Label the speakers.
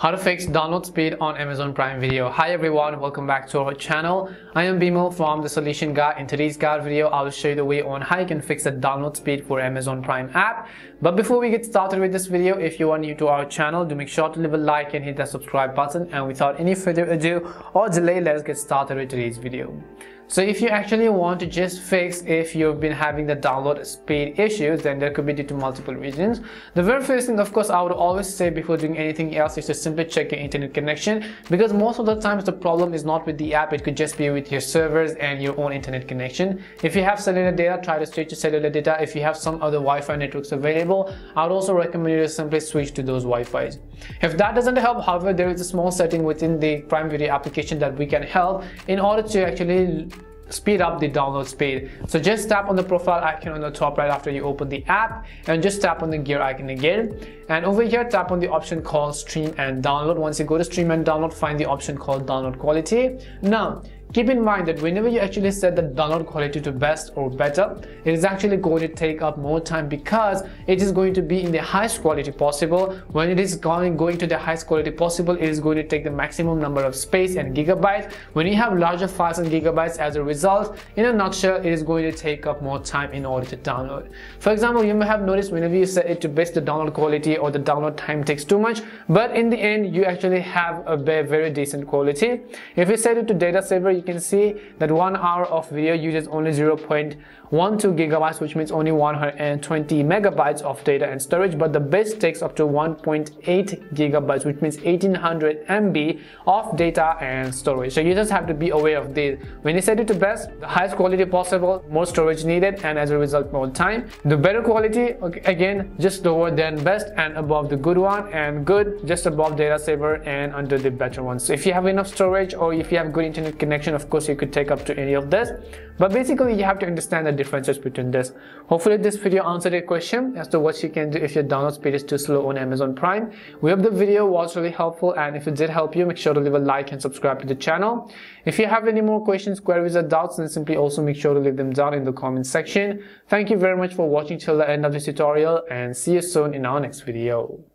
Speaker 1: How to fix download speed on Amazon Prime Video. Hi everyone, welcome back to our channel. I am Bimal from The Solution Guide. In today's guide video, I will show you the way on how you can fix the download speed for Amazon Prime app. But before we get started with this video, if you are new to our channel, do make sure to leave a like and hit that subscribe button. And without any further ado or delay, let's get started with today's video. So if you actually want to just fix if you've been having the download speed issues, then there could be due to multiple reasons. The very first thing, of course, I would always say before doing anything else is to simply check your internet connection because most of the times the problem is not with the app, it could just be with your servers and your own internet connection. If you have cellular data, try to switch to cellular data. If you have some other Wi-Fi networks available, I would also recommend you to simply switch to those Wi-Fi's. If that doesn't help, however, there is a small setting within the Prime Video application that we can help in order to actually speed up the download speed. So just tap on the profile icon on the top right after you open the app and just tap on the gear icon again. And over here, tap on the option called stream and download. Once you go to stream and download, find the option called download quality. Now, Keep in mind that whenever you actually set the download quality to best or better, it is actually going to take up more time because it is going to be in the highest quality possible. When it is going, going to the highest quality possible, it is going to take the maximum number of space and gigabytes. When you have larger files and gigabytes as a result, in a nutshell, it is going to take up more time in order to download. For example, you may have noticed whenever you set it to best the download quality or the download time takes too much, but in the end, you actually have a very decent quality. If you set it to data saver, you can see that one hour of video uses only 0.12 gigabytes which means only 120 megabytes of data and storage but the best takes up to 1.8 gigabytes which means 1800 MB of data and storage. So you just have to be aware of this. When you set it to best the highest quality possible more storage needed and as a result more time. The better quality again just lower than best and above the good one and good just above data saver and under the better one. So if you have enough storage or if you have good internet connection of course you could take up to any of this. But basically you have to understand the differences between this. Hopefully this video answered your question as to what you can do if your download speed is too slow on amazon prime. We hope the video was really helpful and if it did help you make sure to leave a like and subscribe to the channel. If you have any more questions queries or doubts then simply also make sure to leave them down in the comment section. Thank you very much for watching till the end of this tutorial and see you soon in our next video